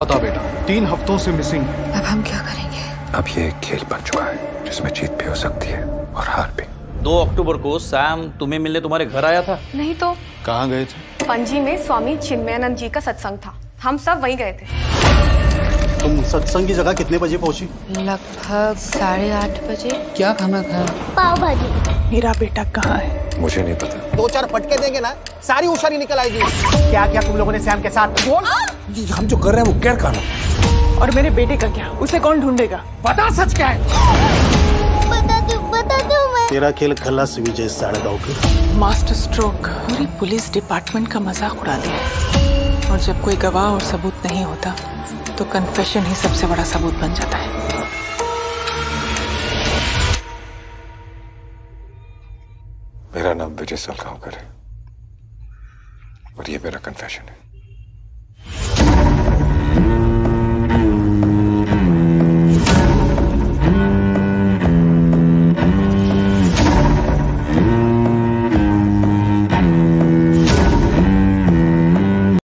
बता बेटा तीन हफ्तों से मिसिंग अब हम क्या करेंगे? अब ये एक खेल बन चुका है जिसमें जीत भी हो सकती है और हार भी। दो अक्टूबर को सैम तुम्हें मिलने तुम्हारे घर आया था? नहीं तो? कहाँ गए थे? पणजी में स्वामी चिन्मयानंद जी का सत्संग था। हम सब वहीं गए थे। तुम सत्संग की जगह कितने बजे पहुँची? लगभग साढ़े आठ बजे। क्या खाना खाया? पाव भाजी मेरा बेटा कहाँ है? मुझे नहीं पता। दो चार फटके देंगे ना सारी होशियारी निकल आएगी। क्या क्या तुम लोगों ने सैम के साथ? बोल हम जो कर रहे हैं वो गैर कानून और मेरे बेटे का क्या? उसे कौन ढूंढेगा? बता सच क्या है? बता दो बता दो मैं। तेरा खेल खल्लास विजय साढ़े के। मास्टर स्ट्रोक पूरी पुलिस डिपार्टमेंट का मज़ाक उड़ा दिया और जब कोई गवाह और सबूत नहीं होता तो कन्फेशन ही सबसे बड़ा सबूत बन जाता है। मेरा नाम विजय सलगांवकर है। और ये मेरा कन्फेशन है।